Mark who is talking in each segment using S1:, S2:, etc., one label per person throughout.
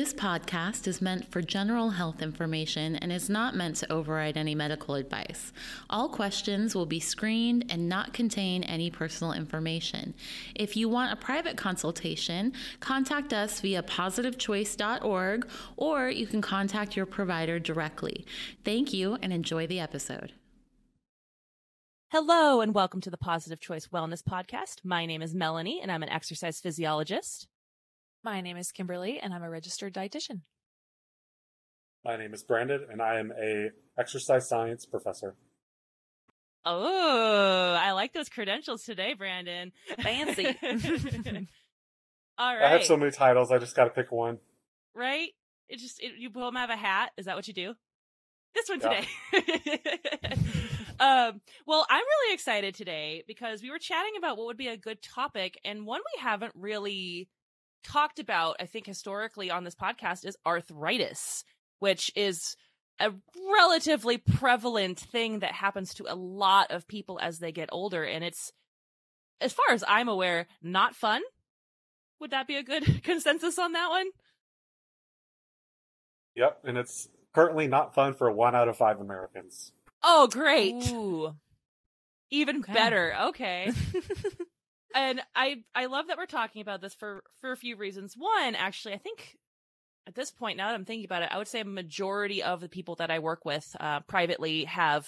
S1: This podcast is meant for general health information and is not meant to override any medical advice. All questions will be screened and not contain any personal information. If you want a private consultation, contact us via positivechoice.org or you can contact your provider directly. Thank you and enjoy the episode.
S2: Hello and welcome to the Positive Choice Wellness Podcast. My name is Melanie and I'm an exercise physiologist.
S3: My name is Kimberly and I'm a registered dietitian.
S4: My name is Brandon and I am a exercise science professor.
S2: Oh, I like those credentials today, Brandon.
S3: Fancy.
S2: All right.
S4: I have so many titles, I just got to pick one.
S2: right? It just it, you pull them out of a hat. Is that what you do? This one
S4: Yeah.
S2: today. um, well, I'm really excited today because we were chatting about what would be a good topic, and one we haven't really talked about, I think, historically on this podcast is arthritis, which is a relatively prevalent thing that happens to a lot of people as they get older, and it's, as far as I'm aware, not fun. Would that be a good consensus on that one?
S4: Yep, and it's currently not fun for one out of five Americans.
S2: Oh, great.
S3: Ooh.
S2: Even
S3: Okay.
S2: better. Okay. and I I love that we're talking about this for for a few reasons. One, actually, I think at this point now that I'm thinking about it, I would say a majority of the people that I work with uh, privately have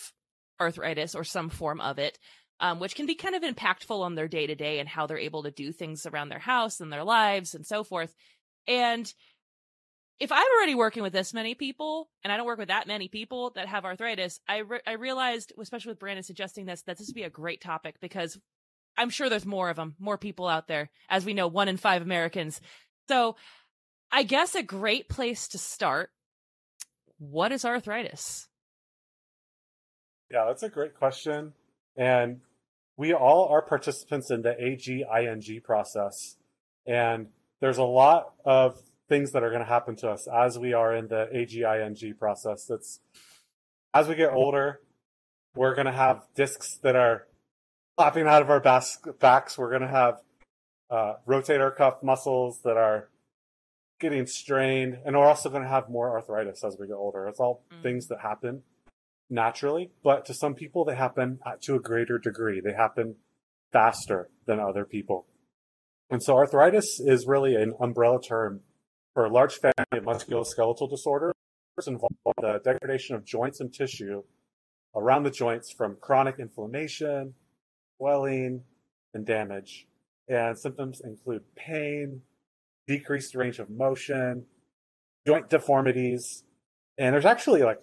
S2: arthritis or some form of it. Um, which can be kind of impactful on their day to day and how they're able to do things around their house and their lives and so forth. And if I'm already working with this many people, and I don't work with that many people that have arthritis, I re- I realized, especially with Brandon suggesting this, that this would be a great topic because I'm sure there's more of them, more people out there. As we know, one in five Americans. So, I guess a great place to start. What is arthritis?
S4: Yeah, that's a great question. And we all are participants in the AGING process. And there's a lot of things that are going to happen to us as we are in the AGING process. That's as we get older, we're going to have discs that are popping out of our bas- backs. We're going to have uh, rotator cuff muscles that are getting strained. And we're also going to have more arthritis as we get older. It's all
S2: Mm.
S4: things that happen naturally, but to some people they happen at, to a greater degree. They happen faster than other people. And so arthritis is really an umbrella term for a large family of musculoskeletal disorders involving the degradation of joints and tissue around the joints from chronic inflammation, swelling, and damage. And symptoms include pain, decreased range of motion, joint deformities, and there's actually like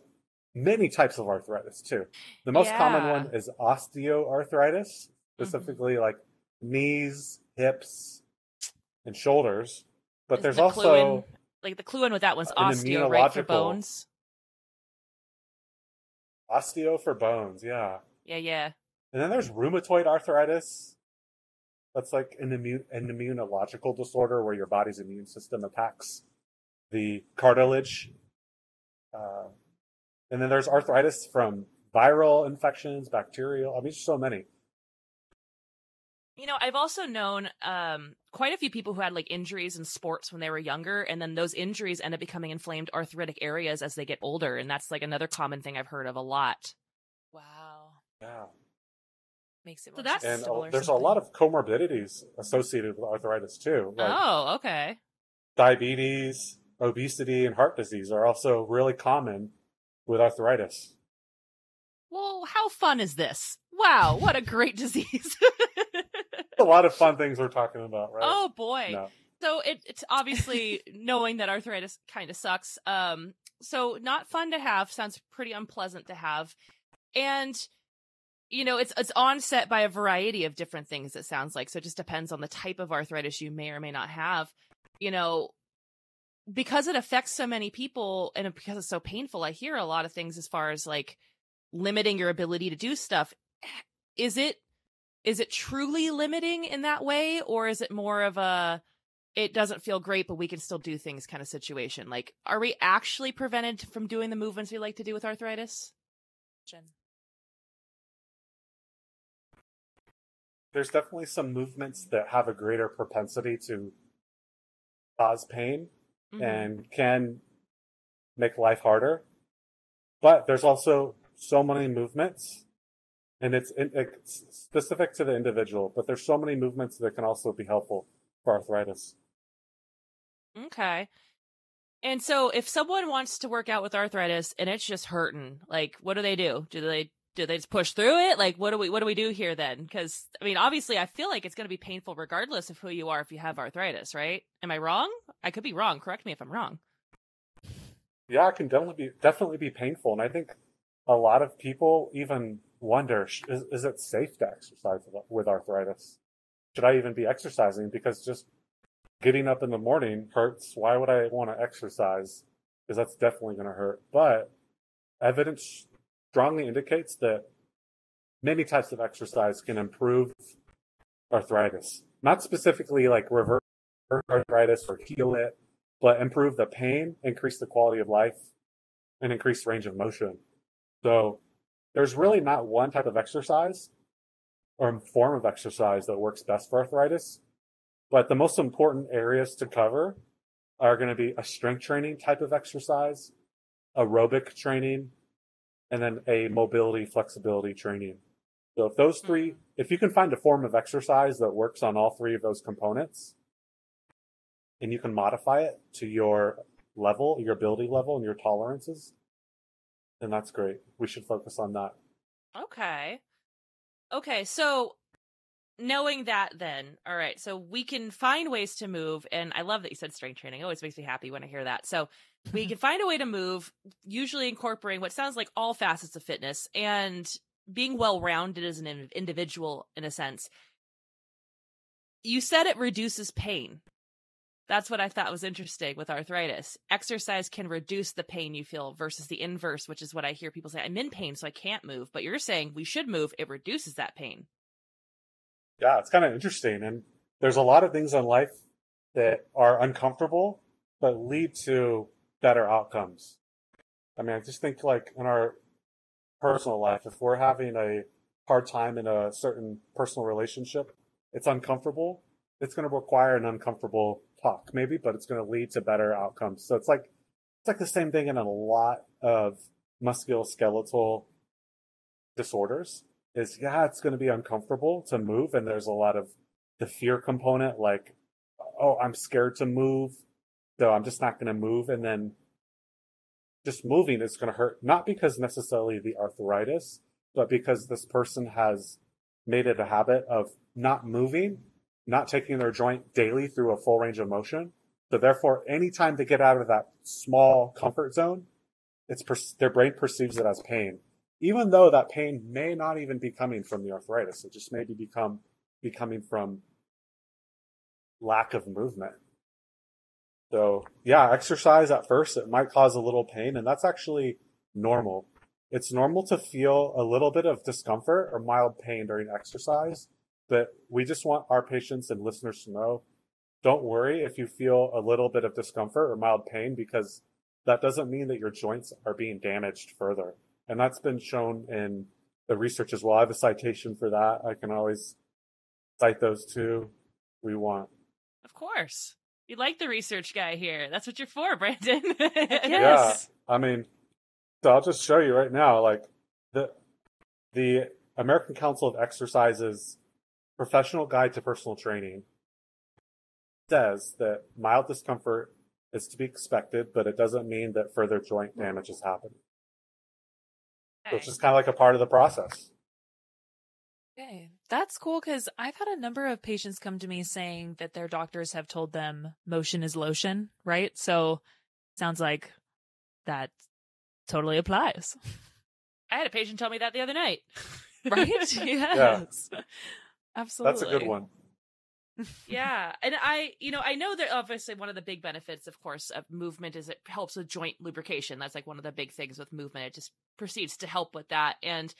S4: many types of arthritis too. The most common one is osteoarthritis, specifically mm-hmm. like knees, hips, and shoulders. But
S2: Isn't
S4: there's
S2: the
S4: also
S2: in- like the clue in with that one's osteo, right? For bones.
S4: osteo for bones, yeah.
S2: Yeah, yeah.
S4: And then there's rheumatoid arthritis. That's like an immune an immunological disorder where your body's immune system attacks the cartilage. Uh, and then there's arthritis from viral infections, bacterial. I mean, there's so many.
S2: You know, I've also known um, quite a few people who had like injuries in sports when they were younger, and then those injuries end up becoming inflamed arthritic areas as they get older, and that's like another common thing I've heard of a lot.
S3: Wow.
S4: Yeah.
S3: Makes it
S2: So that's-
S4: And
S3: susceptible or
S4: there's a lot of comorbidities associated with arthritis too. Like
S2: oh, okay.
S4: diabetes, obesity, and heart disease are also really common with arthritis.
S2: Well, how fun is this? Wow, what a great disease.
S4: A lot of fun things we're talking about, right?
S2: oh boy.
S4: No.
S2: So it, it's obviously knowing that arthritis kind of sucks. Um, so not fun to have. Sounds pretty unpleasant to have, and you know it's it's onset by a variety of different things. It sounds like so. It just depends on the type of arthritis you may or may not have. You know, because it affects so many people and because it's so painful. I hear a lot of things as far as like limiting your ability to do stuff. Is it is it truly limiting in that way or is it more of a it doesn't feel great but we can still do things kind of situation like are we actually prevented from doing the movements we like to do with arthritis
S4: there's definitely some movements that have a greater propensity to cause pain.
S2: Mhm.
S4: and can make life harder. But there's also so many movements, and it's, it's specific to the individual. But there's so many movements that can also be helpful for arthritis.
S2: Okay. And so if someone wants to work out with arthritis and it's just hurting, like what do they do? Do they do they just push through it? Like what do we what do we do here then? Cuz I mean obviously I feel like it's going to be painful regardless of who you are if you have arthritis, right? Am I wrong? I could be wrong. Correct me if I'm wrong.
S4: Yeah, it can definitely be definitely be painful, and I think a lot of people even wonder: is, is it safe to exercise with arthritis? Should I even be exercising? Because just getting up in the morning hurts. Why would I want to exercise? Because that's definitely going to hurt. But evidence strongly indicates that many types of exercise can improve arthritis. Not specifically like reverse arthritis or heal it, but improve the pain, increase the quality of life, and increase range of motion. So there's really not one type of exercise or form of exercise that works best for arthritis. But the most important areas to cover are going to be a strength training type of exercise, aerobic training, and then a mobility flexibility training. So if those hmm. three, if you can find a form of exercise that works on all three of those components, and you can modify it to your level, your ability level, and your tolerances, then that's great. We should focus on that.
S2: Okay. Okay, so knowing that then all right so we can find ways to move and i love that you said strength training it always makes me happy when i hear that so we can find a way to move usually incorporating what sounds like all facets of fitness and being well rounded as an individual in a sense. You said it reduces pain. That's what i thought was interesting with arthritis. Exercise can reduce the pain you feel versus the inverse which is what i hear people say i'm in pain so i can't move. But you're saying we should move. It reduces that pain.
S4: Yeah, it's kind of interesting. And there's a lot of things in life that are uncomfortable, but lead to better outcomes. I mean, I just think like in our personal life, if we're having a hard time in a certain personal relationship, it's uncomfortable. It's going to require an uncomfortable talk, maybe, but it's going to lead to better outcomes. So it's like, it's like the same thing in a lot of musculoskeletal disorders is yeah, it's going to be uncomfortable to move. And there's a lot of the fear component, like, oh, I'm scared to move. So I'm just not going to move. And then just moving is going to hurt, not because necessarily the arthritis, but because this person has made it a habit of not moving, not taking their joint daily through a full range of motion. So therefore, anytime they get out of that small comfort zone, it's per- their brain perceives it as pain even though that pain may not even be coming from the arthritis, it just may be become be coming from lack of movement. So yeah, exercise at first it might cause a little pain, and that's actually normal. It's normal to feel a little bit of discomfort or mild pain during exercise, but we just want our patients and listeners to know don't worry if you feel a little bit of discomfort or mild pain because that doesn't mean that your joints are being damaged further and that's been shown in the research as well. I have a citation for that. I can always cite those too. We want.
S2: Of course. You like the research guy here. That's what you're for, Brandon.
S4: yes. Yeah. I mean, so I'll just show you right now, like the the American Council of Exercises professional guide to personal training says that mild discomfort is to be expected, but it doesn't mean that further joint hmm. damage is happening. Okay. So it's just kind of like a part of the process.
S3: Okay. That's cool because I've had a number of patients come to me saying that their doctors have told them motion is lotion, right? So sounds like that totally applies.
S2: I had a patient tell me that the other night.
S3: right? yes. Yeah. Absolutely.
S4: That's a good one
S2: yeah. And I, you know, I know that obviously one of the big benefits, of course, of movement is it helps with joint lubrication. That's like one of the big things with movement. It just proceeds to help with that. And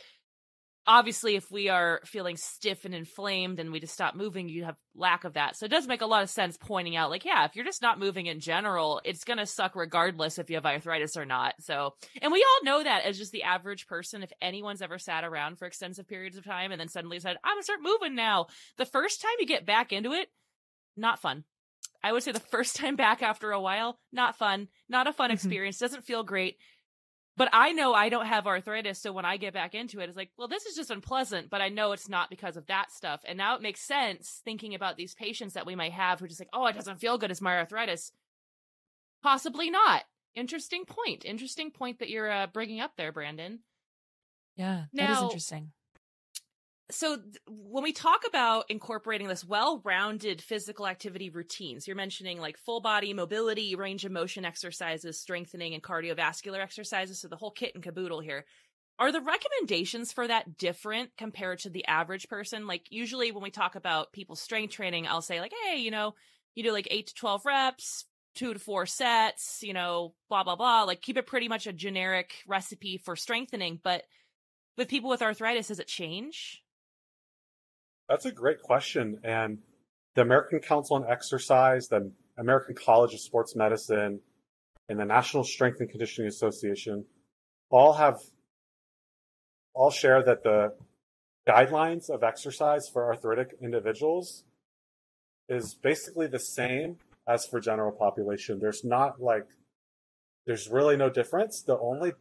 S2: obviously if we are feeling stiff and inflamed and we just stop moving you have lack of that so it does make a lot of sense pointing out like yeah if you're just not moving in general it's going to suck regardless if you have arthritis or not so and we all know that as just the average person if anyone's ever sat around for extensive periods of time and then suddenly said i'm going to start moving now the first time you get back into it not fun I would say the first time back after a while, not fun, not a fun
S3: Mhm.
S2: experience, doesn't feel great. But I know I don't have arthritis, so when I get back into it, it's like, well, this is just unpleasant, but I know it's not because of that stuff. And now it makes sense thinking about these patients that we might have who just like, oh, it doesn't feel good as my arthritis. Possibly not. Interesting point. Interesting point that you're uh, bringing up there, Brandon.
S3: Yeah, that is
S2: Now-
S3: interesting.
S2: So th- when we talk about incorporating this well-rounded physical activity routines you're mentioning like full body mobility range of motion exercises strengthening and cardiovascular exercises so the whole kit and caboodle here. Are the recommendations for that different compared to the average person? Like usually when we talk about people's strength training i'll say like hey you know you do like 8 to 12 reps two to four sets you know blah blah blah. Like keep it pretty much a generic recipe for strengthening but with people with arthritis does it change
S4: That's a great question. And the American Council on Exercise, the American College of Sports Medicine, and the National Strength and Conditioning Association all have, all share that the guidelines of exercise for arthritic individuals is basically the same as for general population. There's not like, there's really no difference. The only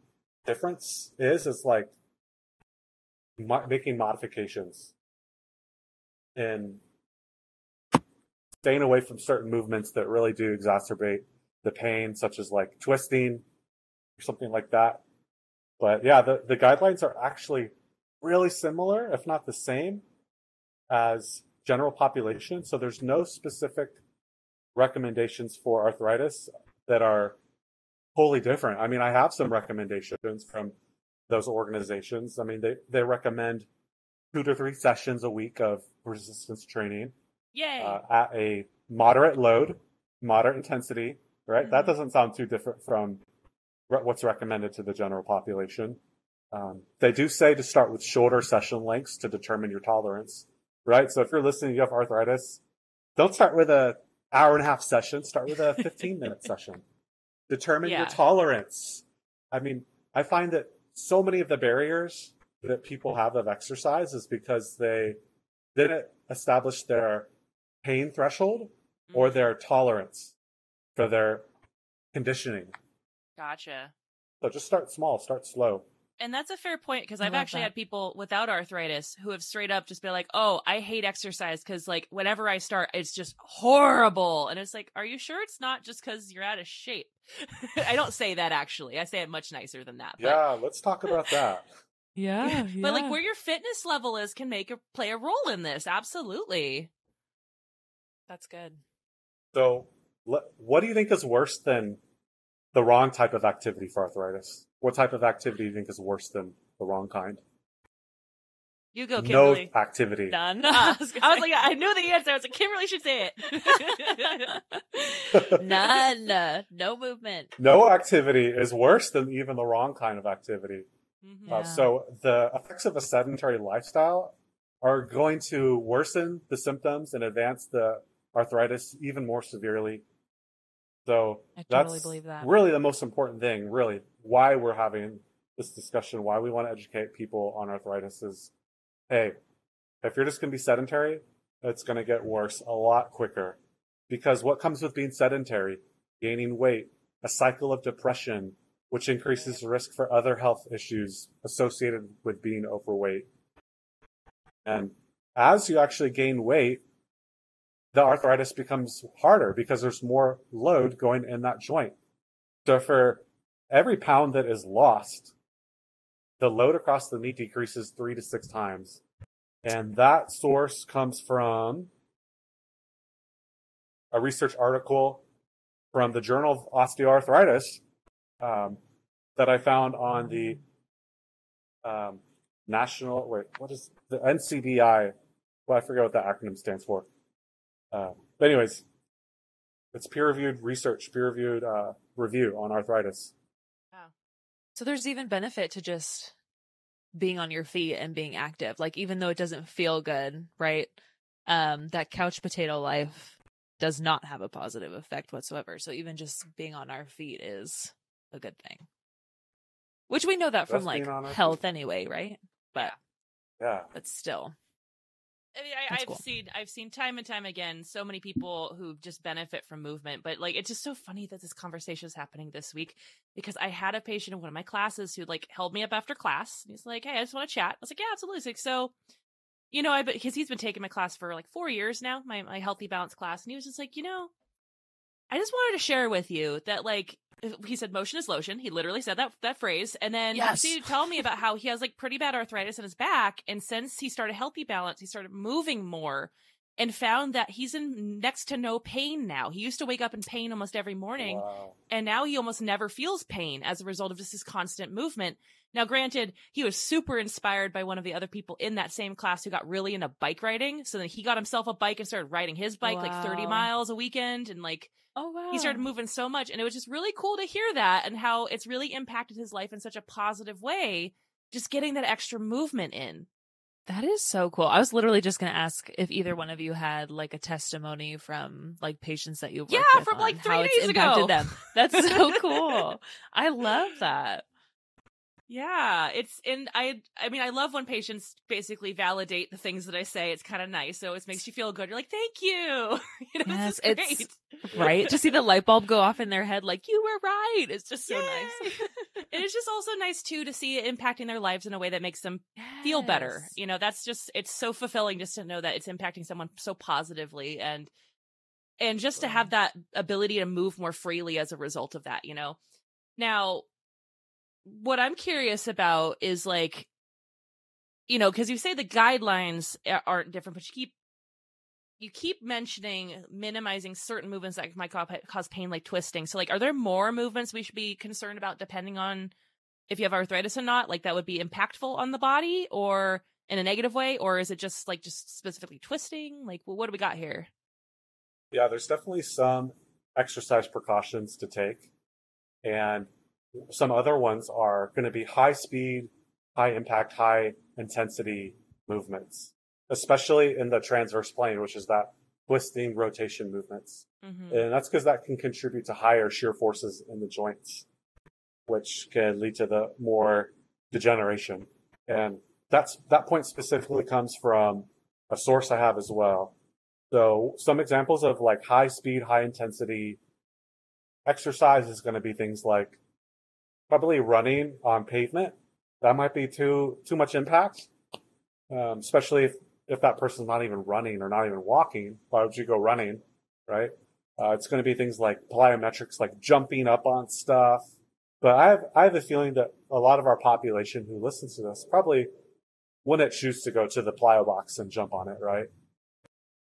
S4: difference is, is like mo- making modifications and staying away from certain movements that really do exacerbate the pain, such as like twisting or something like that. But yeah, the, the guidelines are actually really similar, if not the same, as general population. So there's no specific recommendations for arthritis that are wholly different. I mean, I have some recommendations from those organizations. I mean, they, they recommend two to three sessions a week of resistance training
S2: Yay.
S4: uh, at a moderate load, moderate intensity, right? That
S2: Mhm.
S4: doesn't sound too different from re- what's recommended to the general population. Um, they do say to start with shorter session lengths to determine your tolerance, right? So if you're listening, you have arthritis, don't start with a hour and a half session. Start with a 15 minute session. Determine your tolerance. I mean, I find that so many of the barriers that people have of exercise is because they didn't establish their pain threshold or
S2: Mhm.
S4: their tolerance for their conditioning.
S2: Gotcha.
S4: So just start small, start slow.
S2: And that's a fair point because
S3: I
S2: I've actually
S3: that.
S2: had people without arthritis who have straight up just been like, "Oh, I hate exercise because like whenever I start, it's just horrible." And it's like, "Are you sure it's not just because you're out of shape?" I don't say that actually. I say it much nicer than that. But,
S4: Yeah, let's talk about that.
S3: Yeah,
S2: but like where your fitness level is can make a play a role in this. Absolutely.
S3: that's good.
S4: So, what do you think is worse than the wrong type of activity for arthritis? What type of activity do you think is worse than the wrong kind?
S2: You go,
S4: no activity.
S3: None.
S2: Ah, I was like, I knew the answer. I was like, Kimberly should say it.
S3: none. No movement.
S4: No activity is worse than even the wrong kind of activity.
S2: Mhm.
S4: Uh,
S3: Yeah.
S4: so the effects of a sedentary lifestyle are going to worsen the symptoms and advance the arthritis even more severely. So
S3: I
S4: that's
S3: totally believe that.
S4: really the most important thing, really, why we're having this discussion, why we want to educate people on arthritis is, hey, if you're just going to be sedentary, it's going to get worse a lot quicker. Because what comes with being sedentary? Gaining weight, a cycle of depression, which increases the risk for other health issues associated with being overweight. And as you actually gain weight, the arthritis becomes harder because there's more load going in that joint. So for every pound that is lost, the load across the knee decreases three to six times. And that source comes from a research article from the Journal of Osteoarthritis um, that I found on the um, national, wait, what is the NCBI? Well, I forget what that acronym stands for. Uh, but anyways, it's peer-reviewed research, peer-reviewed uh, review on arthritis. Wow.
S3: So there's even benefit to just being on your feet and being active. Like even though it doesn't feel good, right? Um, that couch potato life does not have a positive effect whatsoever. So even just being on our feet is a good thing. Which we know that from like
S4: being on our
S3: health anyway, right? But
S4: Yeah.
S3: but still.
S2: I mean, I, I've
S3: cool.
S2: seen, I've seen time and time again, so many people who just benefit from movement. But like, it's just so funny that this conversation is happening this week because I had a patient in one of my classes who like held me up after class. And he's like, "Hey, I just want to chat." I was like, "Yeah, absolutely." He's like, so, you know, I because he's been taking my class for like four years now, my my healthy balance class, and he was just like, you know, I just wanted to share with you that like he said motion is lotion. He literally said that that phrase, and then he
S3: Yes.
S2: proceeded to tell me about how he has like pretty bad arthritis in his back, and since he started healthy balance, he started moving more, and found that he's in next to no pain now. He used to wake up in pain almost every morning,
S4: Wow.
S2: and now he almost never feels pain as a result of just his constant movement. Now, granted, he was super inspired by one of the other people in that same class who got really into bike riding. So then he got himself a bike and started riding his bike like 30 miles a weekend and like
S3: Oh wow.
S2: he started moving so much and it was just really cool to hear that and how it's really impacted his life in such a positive way just getting that extra movement in
S3: That is so cool. I was literally just going to ask if either one of you had like a testimony from like patients that you worked
S2: Yeah, from, like, three days ago.
S3: them. That's so cool. I love that.
S2: Yeah it's and i i mean i love when patients basically validate the things that i say it's kind of nice so it makes you feel good you're like thank you you know
S3: Yes, it's-
S2: great
S3: Right? to see the light bulb go off in their head like you were right. It's just so
S2: Yay!
S3: nice.
S2: and it's just also nice too to see it impacting their lives in a way that makes them feel better. You know, that's just it's so fulfilling just to know that it's impacting someone so positively and and just to have that ability to move more freely as a result of that, you know. Now, what I'm curious about is like you know, cuz you say the guidelines aren't different, but you keep you keep mentioning minimizing certain movements that might cause pain like twisting. So like are there more movements we should be concerned about depending on if you have arthritis or not, like that would be impactful on the body or in a negative way, or is it just like just specifically twisting? Like, well, what do we got here?
S4: Yeah, there's definitely some exercise precautions to take. And some other ones are going to be high speed, high impact, high intensity movements, especially in the transverse plane, which is that twisting rotation movements.
S2: Mm-hmm.
S4: And that's because that can contribute to higher shear forces in the joints, which can lead to the more degeneration. And that's, that point specifically comes from a source I have as well. So some examples of like high speed, high intensity exercise is going to be things like probably running on pavement. That might be too, too much impact. Um, especially if, if that person's not even running or not even walking. Why would you go running? Right. Uh, it's going to be things like plyometrics, like jumping up on stuff. But I have, I have a feeling that a lot of our population who listens to this probably wouldn't choose to go to the plyo box and jump on it, right?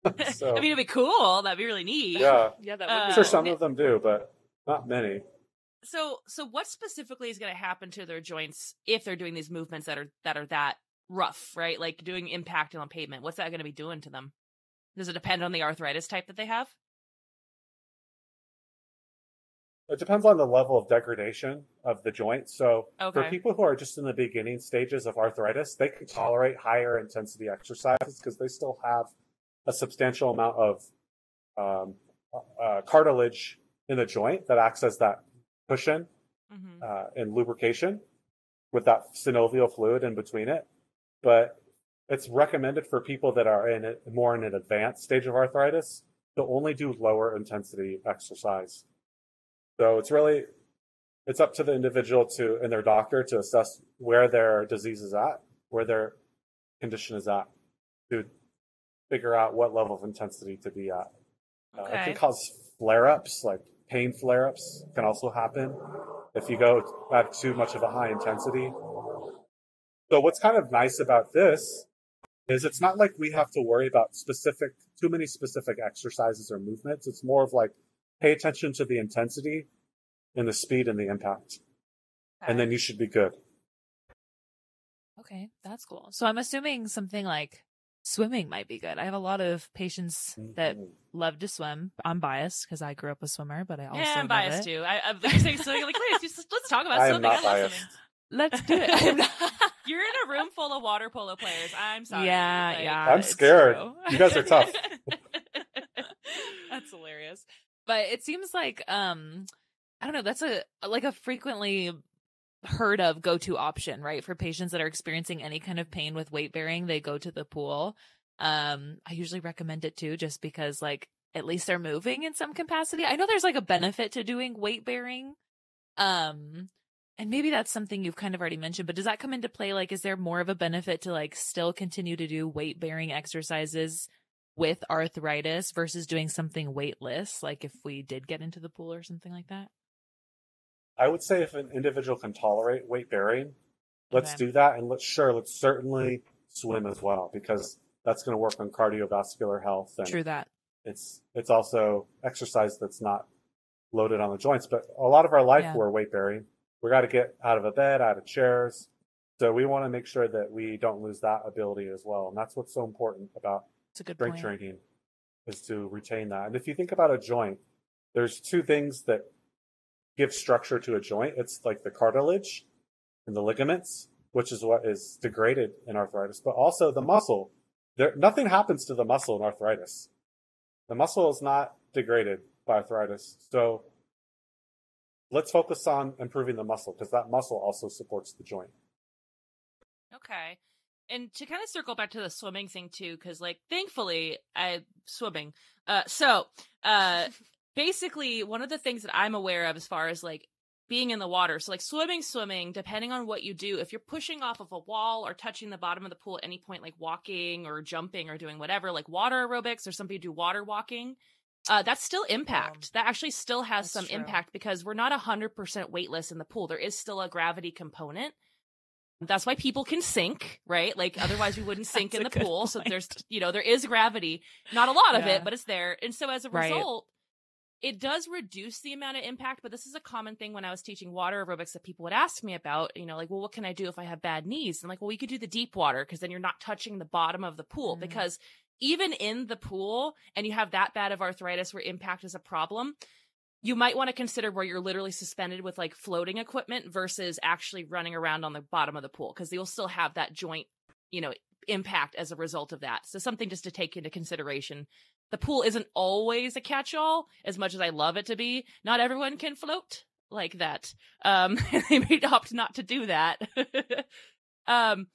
S4: so,
S2: I mean, it'd be cool. That'd be really neat.
S4: yeah,
S3: Yeah, that
S2: Uh,
S3: would be
S4: sure some of them do, but not many.
S2: So, so what specifically is going to happen to their joints if they're doing these movements that are that are that rough, right? Like doing impact on pavement. What's that going to be doing to them? Does it depend on the arthritis type that they have?
S4: It depends on the level of degradation of the joint. So for people who are just in the beginning stages of arthritis, they can tolerate higher intensity exercises because they still have a substantial amount of um, uh, cartilage in the joint that acts as that cushion
S2: Mm-hmm.
S4: uh, and lubrication with that synovial fluid in between it. But it's recommended for people that are in it more in an advanced stage of arthritis to only do lower intensity exercise. So it's really it's up to the individual to and their doctor to assess where their disease is at, where their condition is at, to figure out what level of intensity to be at. Uh, it can cause flare ups, like pain flare ups can also happen if you go at too much of a high intensity. So what's kind of nice about this is it's not like we have to worry about specific, too many specific exercises or movements. It's more of like pay attention to the intensity and the speed and the impact. And then you should be good.
S3: Okay, that's cool. So I'm assuming something like swimming might be good. I have a lot of patients that love to swim. I'm biased because I grew up a swimmer, but I also
S2: yeah, I'm biased
S3: it.
S2: too. I, I'm like, saying swimming, like, wait, just, let's talk about
S4: I am
S2: swimming.
S4: not
S2: I love
S4: biased.
S2: swimming.
S3: Let's do it.
S2: You're in a room full of water polo players. I'm sorry.
S3: Yeah,
S2: Like-
S3: yeah.
S4: I'm scared.
S3: true.
S4: You guys are tough.
S3: that's hilarious. But it seems like um I don't know, that's a like a frequently heard of go-to option, right? For patients that are experiencing any kind of pain with weight bearing, they go to the pool. Um, I usually recommend it too, just because like at least they're moving in some capacity. I know there's like a benefit to doing weight bearing. Um, and maybe that's something you've kind of already mentioned, but does that come into play? Like, is there more of a benefit to like still continue to do weight bearing exercises with arthritis versus doing something weightless? Like if we did get into the pool or something like that?
S4: I would say if an individual can tolerate weight bearing, let's
S3: Okay.
S4: do that. And let's sure, let's certainly swim as well because that's going to work on cardiovascular health. And
S3: True that.
S4: it's it's also exercise that's not loaded on the joints. But a lot of our life
S3: Yeah.
S4: we're weight bearing. We got to get out of a bed, out of chairs. So we want to make sure that we don't lose that ability as well. And that's what's so important about
S3: It's a good
S4: strength
S3: point.
S4: training is to retain that. And if you think about a joint, there's two things that give structure to a joint. It's like the cartilage and the ligaments, which is what is degraded in arthritis, but also the muscle. There, nothing happens to the muscle in arthritis. The muscle is not degraded by arthritis. So let's focus on improving the muscle because that muscle also supports the joint.
S2: Okay. And to kind of circle back to the swimming thing too, because like thankfully I swimming. Uh so uh basically one of the things that I'm aware of as far as like being in the water. So like swimming, swimming, depending on what you do, if you're pushing off of a wall or touching the bottom of the pool at any point, like walking or jumping or doing whatever, like water aerobics or some people do water walking. Uh, that's still impact. that actually still has some
S3: true.
S2: impact because we're not 100% weightless in the pool. There is still a gravity component. That's why people can sink, right? Like otherwise we wouldn't sink in the
S3: That's a good
S2: pool. So there's, you know, there is gravity, not a lot of it, but it's there. And so as a
S3: Right.
S2: result, it does reduce the amount of impact, but this is a common thing when I was teaching water aerobics that people would ask me about, you know, like, well, what can I do if I have bad knees? I'm like, well, we could do the deep water because then you're not touching the bottom of the pool
S3: Mhm.
S2: because even in the pool and you have that bad of arthritis where impact is a problem, you might want to consider where you're literally suspended with like floating equipment versus actually running around on the bottom of the pool because you'll still have that joint, you know, impact as a result of that. So something just to take into consideration. The pool isn't always a catch-all as much as I love it to be. Not everyone can float like that. Um, they may opt not to do that. um,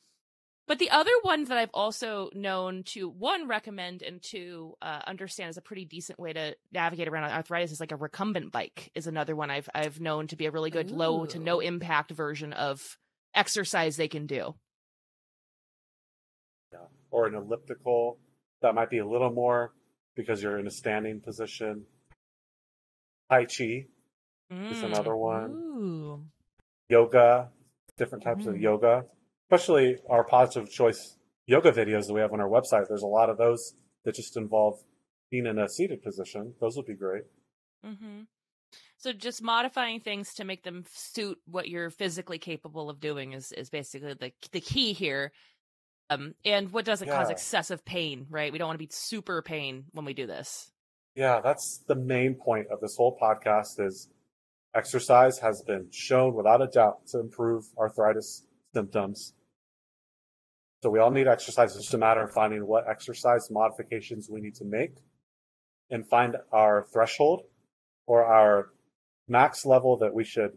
S2: but the other one that I've also known to one recommend and two uh, understand is a pretty decent way to navigate around arthritis is like a recumbent bike is another one I've I've known to be a really good low to no impact version of exercise they can do. Yeah.
S4: Or an elliptical that might be a little more because you're in a standing position. Tai Chi is
S2: Mm.
S4: another one.
S3: Ooh.
S4: yoga, different types of
S3: Mm.
S4: yoga, especially our positive choice yoga videos that we have on our website. There's a lot of those that just involve being in a seated position. Those would be great.
S2: Mm-hmm. So just modifying things to make them suit what you're physically capable of doing is is basically the the key here. Um, and what doesn't cause excessive pain, right? We don't want to be super pain when we do this.
S4: Yeah, that's the main point of this whole podcast is exercise has been shown without a doubt to improve arthritis symptoms. So we all need exercise. It's just a matter of finding what exercise modifications we need to make and find our threshold or our max level that we should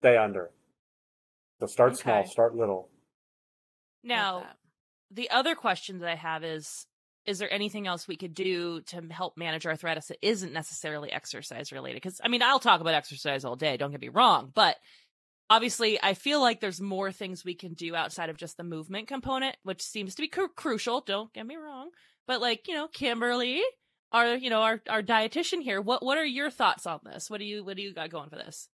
S4: stay under. So start small, start little.
S2: Now, the other question that I have is is there anything else we could do to help manage arthritis that isn't necessarily exercise related? Because I mean, I'll talk about exercise all day, don't get me wrong, but obviously, I feel like there's more things we can do outside of just the movement component, which seems to be cru- crucial. Don't get me wrong, but like you know, Kimberly, our you know our our dietitian here, what what are your thoughts on this? What do you what do you got going for this?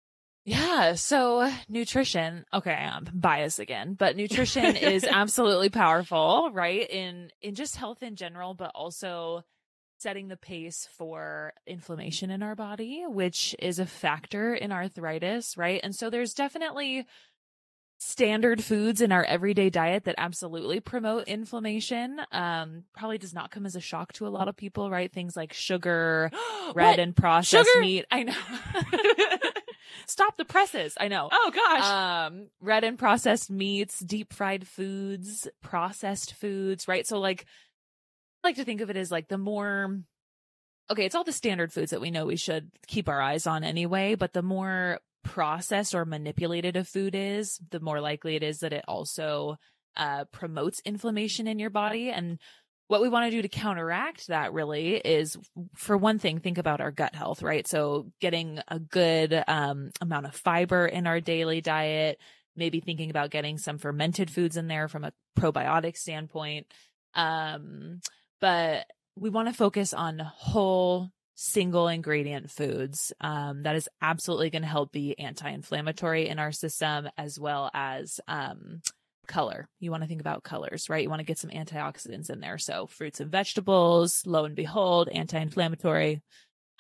S3: Yeah. So nutrition. Okay. I'm biased again, but nutrition is absolutely powerful, right? In, in just health in general, but also setting the pace for inflammation in our body, which is a factor in arthritis, right? And so there's definitely standard foods in our everyday diet that absolutely promote inflammation. Um, probably does not come as a shock to a lot of people, right? Things like sugar, red and processed
S2: Sugar?
S3: meat. I know. Stop the presses. I know.
S2: Oh gosh.
S3: Um, red and processed meats, deep fried foods, processed foods, right? So like, I like to think of it as like the more, okay, it's all the standard foods that we know we should keep our eyes on anyway, but the more processed or manipulated a food is, the more likely it is that it also uh, promotes inflammation in your body. And what we want to do to counteract that really is for one thing think about our gut health right? So getting a good um, amount of fiber in our daily diet maybe thinking about getting some fermented foods in there from a probiotic standpoint. Um, but we want to focus on whole single ingredient foods um, that is absolutely going to help be anti-inflammatory in our system as well as um, color. You want to think about colors, right? You want to get some antioxidants in there. So fruits and vegetables, lo and behold, anti-inflammatory.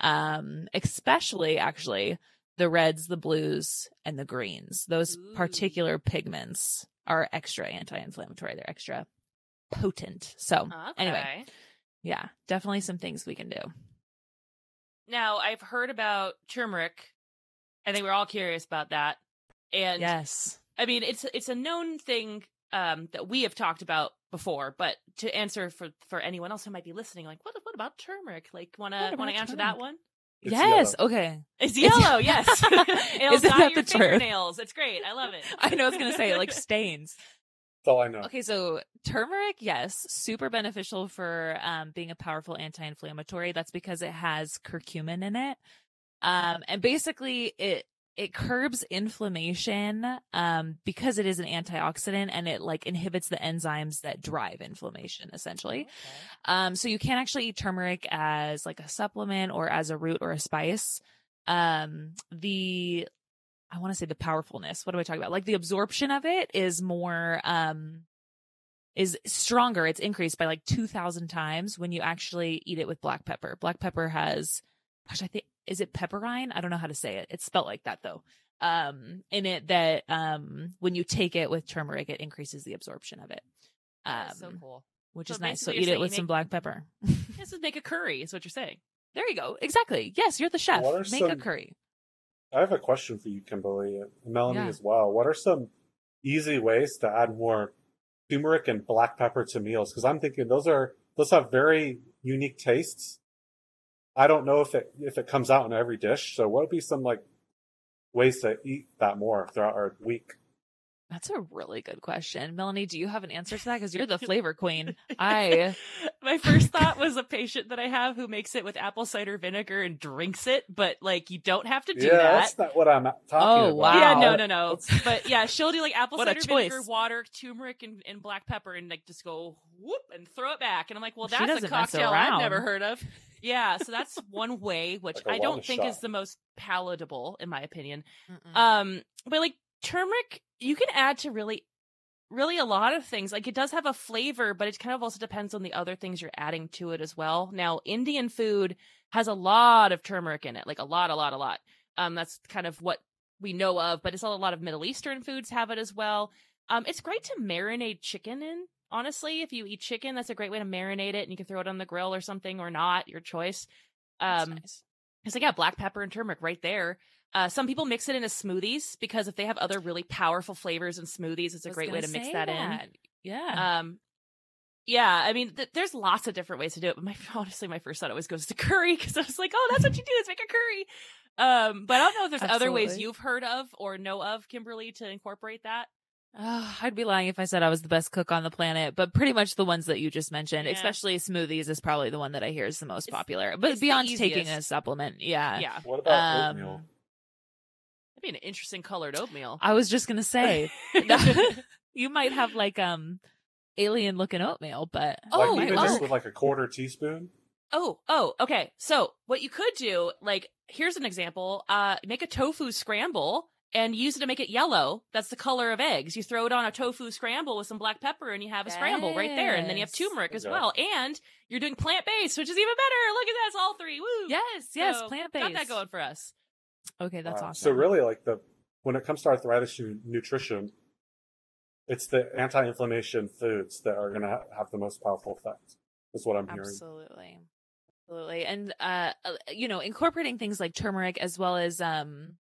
S3: Um, especially actually the reds, the blues, and the greens. Those
S2: Ooh.
S3: particular pigments are extra anti-inflammatory. They're extra potent. So anyway, yeah, definitely some things we can do.
S2: Now, I've heard about turmeric. I think we're all curious about that. And
S3: yes.
S2: I mean, it's it's a known thing um, that we have talked about before. But to answer for for anyone else who might be listening, like, what what about turmeric? Like, wanna wanna answer
S3: turmeric?
S2: that one?
S4: It's
S3: yes.
S4: yellow.
S3: Okay.
S2: It's
S3: It's-
S2: yellow, yes. It'll
S3: Isn't
S2: dye
S3: that
S2: your
S3: the truth?
S2: fingernails. It's great. I love it.
S3: I know I was going to say like stains.
S4: That's all I know.
S3: Okay, so turmeric, yes, super beneficial for um, being a powerful anti-inflammatory. That's because it has curcumin in it, um, and basically it it curbs inflammation um, because it is an antioxidant and it like inhibits the enzymes that drive inflammation. Essentially, um, so you can actually eat turmeric as like a supplement or as a root or a spice. Um, the I want to say the powerfulness. What do I talk about? Like the absorption of it is more, um, is stronger. It's increased by like 2000 times when you actually eat it with black pepper. Black pepper has, gosh, I think, is it pepperine? I don't know how to say it. It's spelled like that though. Um, in it that, um, when you take it with turmeric, it increases the absorption of it. Um,
S2: so cool.
S3: which
S2: So
S3: is nice. So eat it with
S2: saying
S3: some black pepper.
S2: This is make a curry. Is what you're saying.
S3: there you go. Exactly. Yes, you're the chef.
S4: What are
S3: Make a curry.
S4: I have a question for you, Kimberly, Melanie
S3: Yeah.
S4: as well. What are some easy ways to add more turmeric and black pepper to meals? Because I'm thinking those are those have very unique tastes. I don't know if it if it comes out in every dish. So what would be some like ways to eat that more throughout our week?
S3: That's a really good question. Melanie, do you have an answer to that? Because you're the flavor queen. I
S2: My first thought was a patient that I have who makes it with apple cider vinegar and drinks it, but like you don't have to do
S4: yeah,
S2: that.
S4: that's not what I'm talking
S3: Oh,
S4: about.
S3: wow.
S2: Yeah, no, no, no. But yeah, she'll do like apple
S3: What
S2: cider vinegar, water, turmeric, and, and black pepper, and like just go whoop and throw it back. And I'm like, well, that's a cocktail I've never heard of. Yeah, so that's one way, which
S4: Like a
S2: I don't
S4: wellness
S2: think is the most palatable, in my opinion.
S3: Mm.
S2: Um, but like turmeric, you can add to really, really a lot of things. Like it does have a flavor, but it kind of also depends on the other things you're adding to it as well. Now, Indian food has a lot of turmeric in it, like a lot, a lot, a lot. Um, that's kind of what we know of, but it's a lot of Middle Eastern foods have it as well. Um, it's great to marinate chicken in. Honestly, if you eat chicken, that's a great way to marinate it, and you can throw it on the grill or something, or not, your choice. Um,
S3: nice.
S2: it's like yeah, black pepper and turmeric right there. Uh, some people mix it into smoothies because if they have other really powerful flavors in smoothies, it's a great way
S3: gonna
S2: mix that,
S3: Yeah.
S2: in. Um, yeah, I mean, th- there's lots of different ways to do it. But my honestly, my first thought always goes to curry because I was like, oh, that's what you do is make a curry. Um, but I don't know if there's other ways you've heard of or know of, Kimberly, to incorporate that.
S3: Oh, I'd be lying if I said I was the best cook on the planet, but pretty much the ones that you just mentioned,
S2: Yeah.
S3: especially smoothies, is probably the one that I hear is the most
S2: It's-
S3: popular. But beyond taking a supplement, yeah.
S2: Yeah,
S4: What about
S3: Um,
S4: oatmeal?
S2: that'd be an interesting colored oatmeal.
S3: I was just gonna say you might have like um alien looking oatmeal, but
S2: oh,
S4: like even
S2: oh.
S4: just with like a quarter teaspoon.
S2: Oh, oh, okay. So what you could do, like, here's an example. Uh, make a tofu scramble and use it to make it yellow. That's the color of eggs. You throw it on a tofu scramble with some black pepper and you have a scramble right there. And then you have turmeric as well. And you're doing plant based, which is even better. Look at that. It's all three. Woo.
S3: yes, yes,
S2: So,
S3: plant based.
S2: Got that going for us.
S3: Okay, that's
S4: Wow.
S3: awesome.
S4: So really, like the when it comes to arthritis nutrition, it's the anti-inflammation foods that are going to ha- have the most powerful effect. Is what I'm hearing.
S3: Absolutely. Absolutely. And uh uh, you know, incorporating things like turmeric as well as um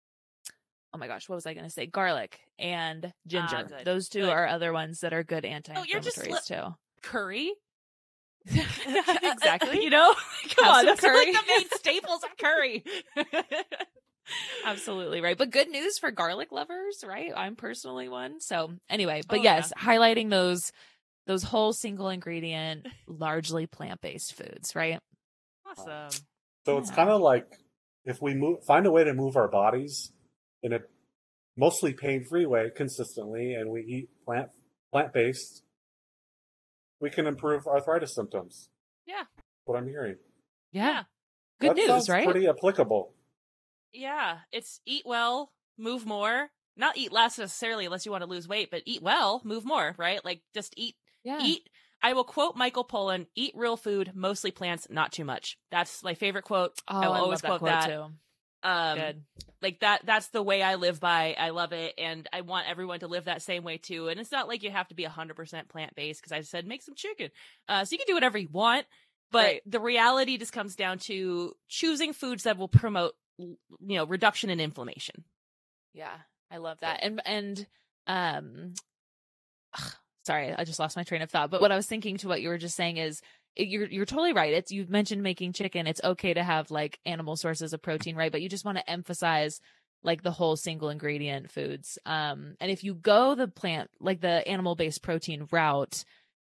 S3: oh my gosh, what was I going to say? Garlic and ginger.
S2: Ah.
S3: Those two
S2: Good.
S3: are other ones that are good
S2: Oh,
S3: anti-inflammatories
S2: you're just
S3: too.
S2: Curry.
S3: exactly.
S2: you know? Come
S3: Have
S2: on. That's
S3: curry.
S2: like the main staples of curry.
S3: Absolutely right. But good news for garlic lovers, right? I'm personally one. So anyway, but
S2: Oh,
S3: yes, highlighting those those whole single ingredient, largely plant based foods, right?
S2: Awesome.
S4: So it's kind of like if we move, find a way to move our bodies in a mostly pain-free way consistently, and we eat plant plant-based, we can improve arthritis symptoms.
S2: Yeah.
S4: What I'm hearing.
S3: Yeah. Good
S4: that
S3: news, right?
S4: Pretty applicable.
S2: Yeah, it's eat well, move more. Not eat less necessarily unless you want to lose weight, but eat well, move more, right? Like just eat
S3: yeah.
S2: eat I will quote Michael Pollan, eat real food, mostly plants, not too much. That's my favorite quote.
S3: Oh,
S2: I will oh,
S3: I
S2: always
S3: love
S2: quote
S3: that
S2: that.
S3: quote too.
S2: Um
S3: Good.
S2: like that that's the way I live by. I love it and I want everyone to live that same way too. And it's not like you have to be 100% plant-based because I said make some chicken. Uh so you can do whatever you want, but
S3: Right.
S2: the reality just comes down to choosing foods that will promote you know reduction in inflammation.
S3: Yeah, I love that. And and um ugh, sorry, I just lost my train of thought. But what I was thinking to what you were just saying is you're you're totally right. It's you've mentioned making chicken. It's okay to have like animal sources of protein, right? But you just want to emphasize like the whole single ingredient foods. Um and if you go the plant like the animal based protein route,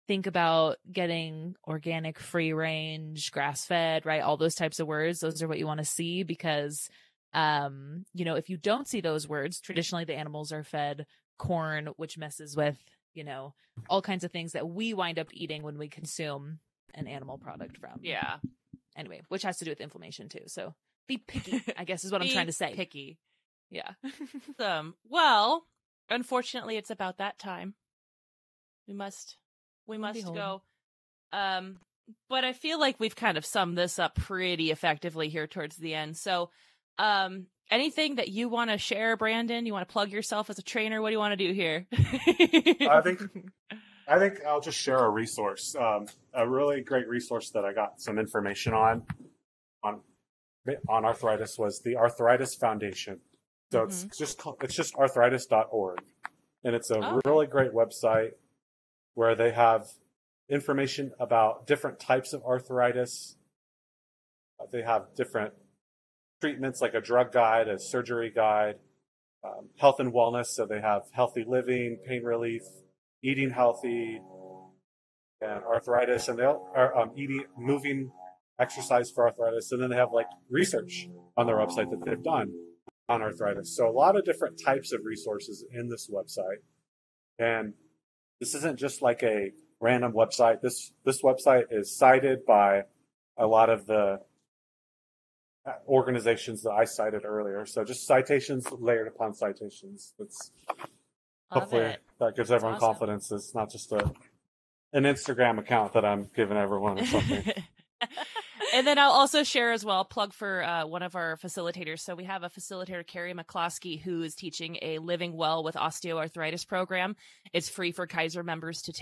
S3: think about getting organic, free range, grass fed, right? All those types of words. Those are what you want to see because um you know if you don't see those words traditionally the animals are fed corn which messes with you know all kinds of things that we wind up eating when we consume an animal product from
S2: Yeah.
S3: anyway which has to do with inflammation too so be picky i guess is what i'm trying to say
S2: Picky.
S3: yeah
S2: Awesome. Well, unfortunately, it's about that time. We must, we must
S3: behold.
S2: go. Um, but I feel like we've kind of summed this up pretty effectively here towards the end. So, um, anything that you want to share, Brandon? You want to plug yourself as a trainer? What do you want to do here?
S4: I think I think I'll just share a resource, um, a really great resource that I got some information on on on arthritis was the Arthritis Foundation. So it's just called, it's just arthritis.org, and it's a
S2: Oh,
S4: really great website where they have information about different types of arthritis. Uh, They have different treatments like a drug guide, a surgery guide, um, health and wellness. So they have healthy living, pain relief, eating healthy, and arthritis, and they'll are um, eating, moving, exercise for arthritis, and then they have like research on their website that they've done on arthritis. So a lot of different types of resources in this website, and this isn't just like a random website. This this website is cited by a lot of the uh, organizations that I cited earlier. So just citations layered upon citations. That's
S2: Love
S4: hopefully
S2: it.
S4: That gives everyone
S2: awesome.
S4: confidence. It's not just a an Instagram account that I'm giving everyone or something.
S2: and then I'll also share as well plug for uh, one of our facilitators. So we have a facilitator, Carrie McCloskey, who is teaching a Living Well with Osteoarthritis program. It's free for Kaiser members to